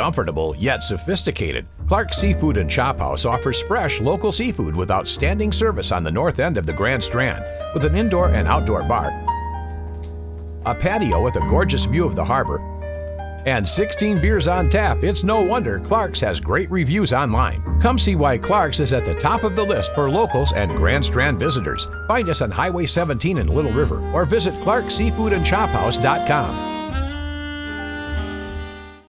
Comfortable yet sophisticated, Clark's Seafood and Chop House offers fresh local seafood with outstanding service on the north end of the Grand Strand with an indoor and outdoor bar, a patio with a gorgeous view of the harbor, and 16 beers on tap. It's no wonder Clark's has great reviews online. Come see why Clark's is at the top of the list for locals and Grand Strand visitors. Find us on Highway 17 in Little River or visit clarkseafoodandchophouse.com.